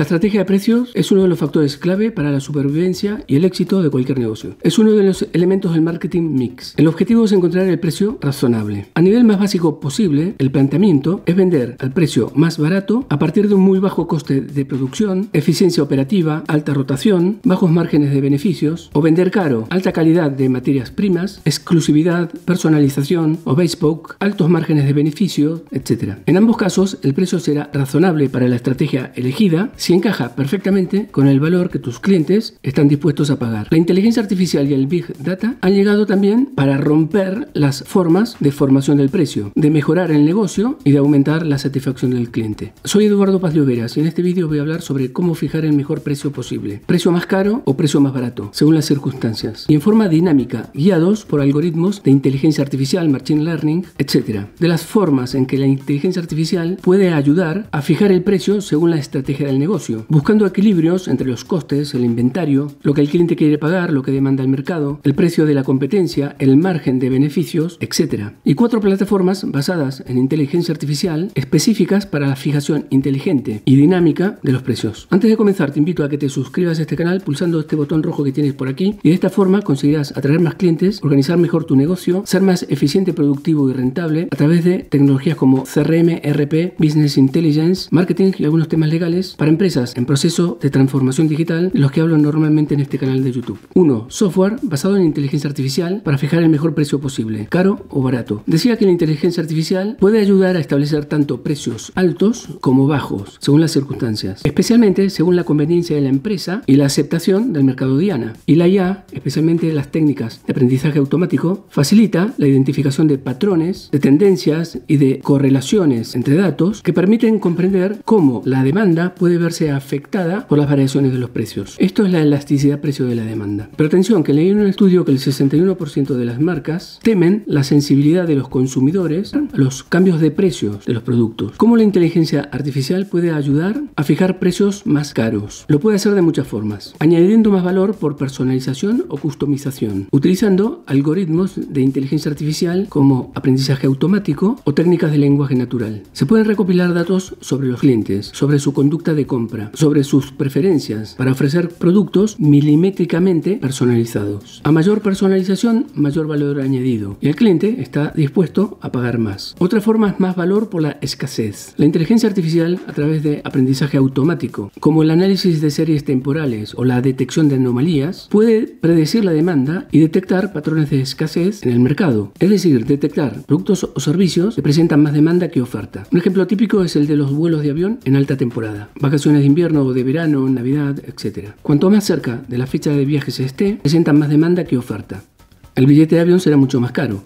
La estrategia de precios es uno de los factores clave para la supervivencia y el éxito de cualquier negocio. Es uno de los elementos del marketing mix. El objetivo es encontrar el precio razonable. A nivel más básico posible, el planteamiento es vender al precio más barato a partir de un muy bajo coste de producción, eficiencia operativa, alta rotación, bajos márgenes de beneficios, o vender caro, alta calidad de materias primas, exclusividad, personalización o bespoke, altos márgenes de beneficio, etc. En ambos casos, el precio será razonable para la estrategia elegida encaja perfectamente con el valor que tus clientes están dispuestos a pagar. La inteligencia artificial y el Big Data han llegado también para romper las formas de formación del precio, de mejorar el negocio y de aumentar la satisfacción del cliente. Soy Eduardo Paz de Overas y en este vídeo voy a hablar sobre cómo fijar el mejor precio posible. Precio más caro o precio más barato, según las circunstancias. Y en forma dinámica, guiados por algoritmos de inteligencia artificial, machine learning, etc. De las formas en que la inteligencia artificial puede ayudar a fijar el precio según la estrategia del negocio, buscando equilibrios entre los costes, el inventario, lo que el cliente quiere pagar, lo que demanda el mercado, el precio de la competencia, el margen de beneficios, etc. Y cuatro plataformas basadas en inteligencia artificial específicas para la fijación inteligente y dinámica de los precios. Antes de comenzar, te invito a que te suscribas a este canal pulsando este botón rojo que tienes por aquí y de esta forma conseguirás atraer más clientes, organizar mejor tu negocio, ser más eficiente, productivo y rentable a través de tecnologías como CRM, RP, Business Intelligence, marketing y algunos temas legales para empresas en proceso de transformación digital los que hablo normalmente en este canal de YouTube. 1. Software basado en inteligencia artificial para fijar el mejor precio posible, caro o barato. Decía que la inteligencia artificial puede ayudar a establecer tanto precios altos como bajos, según las circunstancias, especialmente según la conveniencia de la empresa y la aceptación del mercado diana. Y la IA, especialmente las técnicas de aprendizaje automático, facilita la identificación de patrones, de tendencias y de correlaciones entre datos que permiten comprender cómo la demanda puede verse afectada por las variaciones de los precios. Esto es la elasticidad precio de la demanda. Pero atención, que leí en un estudio que el 61% de las marcas temen la sensibilidad de los consumidores a los cambios de precios de los productos. ¿Cómo la inteligencia artificial puede ayudar a fijar precios más caros? Lo puede hacer de muchas formas, añadiendo más valor por personalización o customización, utilizando algoritmos de inteligencia artificial como aprendizaje automático o técnicas de lenguaje natural. Se pueden recopilar datos sobre los clientes, sobre su conducta de compra, sobre sus preferencias, para ofrecer productos milimétricamente personalizados. A mayor personalización, mayor valor añadido, y el cliente está dispuesto a pagar más. Otra forma es más valor por la escasez. La inteligencia artificial, a través de aprendizaje automático, como el análisis de series temporales o la detección de anomalías, puede predecir la demanda y detectar patrones de escasez en el mercado. Es decir, detectar productos o servicios que presentan más demanda que oferta. Un ejemplo típico es el de los vuelos de avión en alta temporada, vacaciones de invierno de verano, Navidad, etc. Cuanto más cerca de la fecha de viaje se esté, presentan más demanda que oferta. El billete de avión será mucho más caro.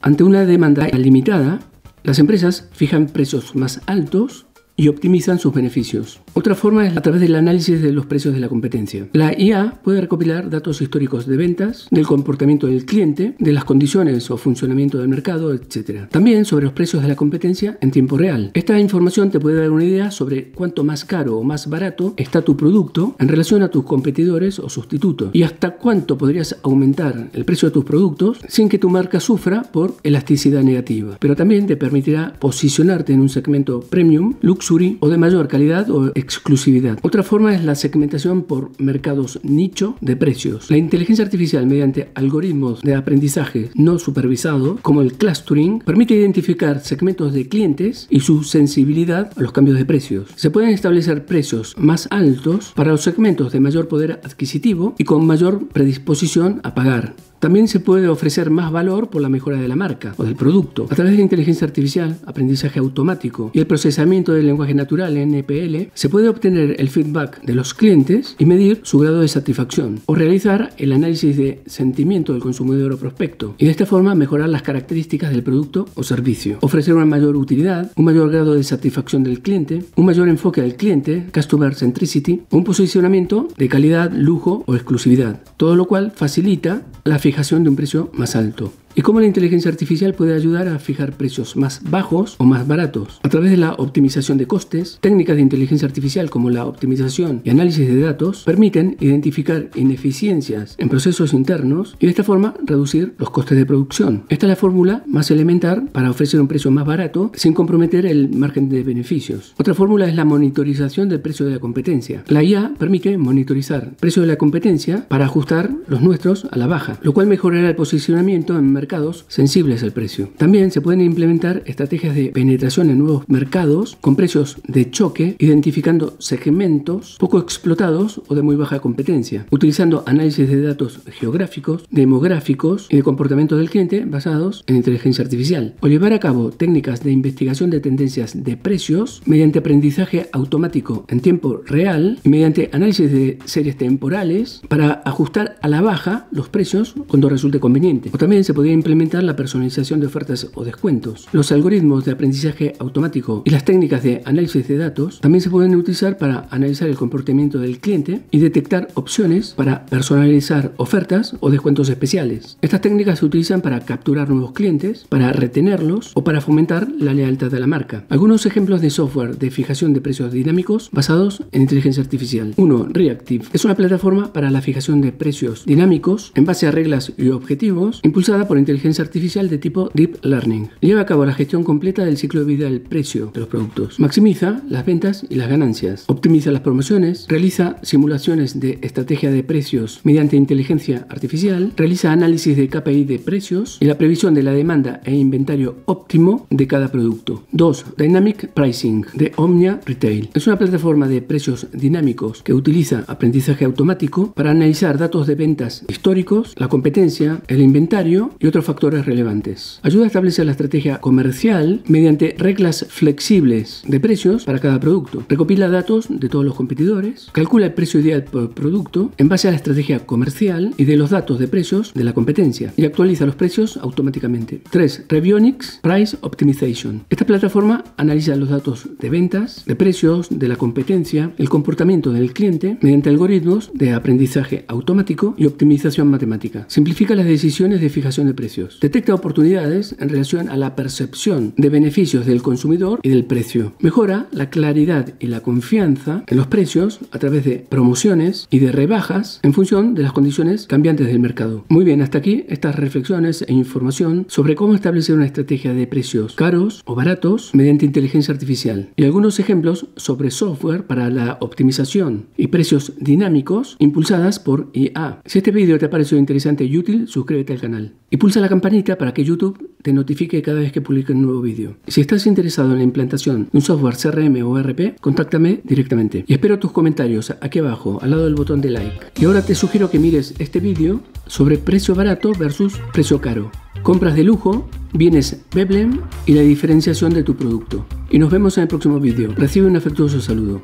Ante una demanda limitada, las empresas fijan precios más altos y optimizan sus beneficios. Otra forma es a través del análisis de los precios de la competencia. La IA puede recopilar datos históricos de ventas, del comportamiento del cliente, de las condiciones o funcionamiento del mercado, etc. También sobre los precios de la competencia en tiempo real. Esta información te puede dar una idea sobre cuánto más caro o más barato está tu producto en relación a tus competidores o sustitutos y hasta cuánto podrías aumentar el precio de tus productos sin que tu marca sufra por elasticidad negativa. Pero también te permitirá posicionarte en un segmento premium, luxury o de mayor calidad o exclusividad. Otra forma es la segmentación por mercados nicho de precios. La inteligencia artificial mediante algoritmos de aprendizaje no supervisado, como el clustering, permite identificar segmentos de clientes y su sensibilidad a los cambios de precios. Se pueden establecer precios más altos para los segmentos de mayor poder adquisitivo y con mayor predisposición a pagar. También se puede ofrecer más valor por la mejora de la marca o del producto. A través de inteligencia artificial, aprendizaje automático y el procesamiento del lenguaje natural NPL, se puede obtener el feedback de los clientes y medir su grado de satisfacción o realizar el análisis de sentimiento del consumidor o prospecto y de esta forma mejorar las características del producto o servicio. Ofrecer una mayor utilidad, un mayor grado de satisfacción del cliente, un mayor enfoque del cliente, customer centricity, un posicionamiento de calidad, lujo o exclusividad. Todo lo cual facilita la fijación de un precio más alto. Y cómo la inteligencia artificial puede ayudar a fijar precios más bajos o más baratos. A través de la optimización de costes, técnicas de inteligencia artificial como la optimización y análisis de datos permiten identificar ineficiencias en procesos internos y de esta forma reducir los costes de producción. Esta es la fórmula más elemental para ofrecer un precio más barato sin comprometer el margen de beneficios. Otra fórmula es la monitorización del precio de la competencia. La IA permite monitorizar el precio de la competencia para ajustar los nuestros a la baja, lo cual mejorará el posicionamiento en mercados sensibles al precio. También se pueden implementar estrategias de penetración en nuevos mercados con precios de choque, identificando segmentos poco explotados o de muy baja competencia, utilizando análisis de datos geográficos, demográficos y de comportamiento del cliente basados en inteligencia artificial, o llevar a cabo técnicas de investigación de tendencias de precios mediante aprendizaje automático en tiempo real y mediante análisis de series temporales para ajustar a la baja los precios cuando resulte conveniente. O también se podría implementar la personalización de ofertas o descuentos. Los algoritmos de aprendizaje automático y las técnicas de análisis de datos también se pueden utilizar para analizar el comportamiento del cliente y detectar opciones para personalizar ofertas o descuentos especiales. Estas técnicas se utilizan para capturar nuevos clientes, para retenerlos o para fomentar la lealtad de la marca. Algunos ejemplos de software de fijación de precios dinámicos basados en inteligencia artificial. 1. Reactive. Es una plataforma para la fijación de precios dinámicos en base a reglas y objetivos impulsada inteligencia artificial de tipo Deep Learning. Lleva a cabo la gestión completa del ciclo de vida del precio de los productos. Maximiza las ventas y las ganancias. Optimiza las promociones. Realiza simulaciones de estrategia de precios mediante inteligencia artificial. Realiza análisis de KPI de precios y la previsión de la demanda e inventario óptimo de cada producto. 2. Dynamic Pricing de Omnia Retail. Es una plataforma de precios dinámicos que utiliza aprendizaje automático para analizar datos de ventas históricos, la competencia, el inventario y otros factores relevantes. Ayuda a establecer la estrategia comercial mediante reglas flexibles de precios para cada producto. Recopila datos de todos los competidores, calcula el precio ideal por producto en base a la estrategia comercial y de los datos de precios de la competencia y actualiza los precios automáticamente. 3. Revionics Price Optimization. Esta plataforma analiza los datos de ventas, de precios, de la competencia, el comportamiento del cliente mediante algoritmos de aprendizaje automático y optimización matemática. Simplifica las decisiones de fijación de precios. Detecta oportunidades en relación a la percepción de beneficios del consumidor y del precio. Mejora la claridad y la confianza en los precios a través de promociones y de rebajas en función de las condiciones cambiantes del mercado. Muy bien, hasta aquí estas reflexiones e información sobre cómo establecer una estrategia de precios caros o baratos mediante inteligencia artificial y algunos ejemplos sobre software para la optimización y precios dinámicos impulsadas por IA. Si este vídeo te ha parecido interesante y útil, suscríbete al canal y pulsa la campanita para que YouTube te notifique cada vez que publique un nuevo vídeo. Si estás interesado en la implantación de un software CRM o ERP, contáctame directamente. Y espero tus comentarios aquí abajo, al lado del botón de like. Y ahora te sugiero que mires este vídeo sobre precio barato versus precio caro. Compras de lujo, bienes Beblem y la diferenciación de tu producto. Y nos vemos en el próximo vídeo. Recibe un afectuoso saludo.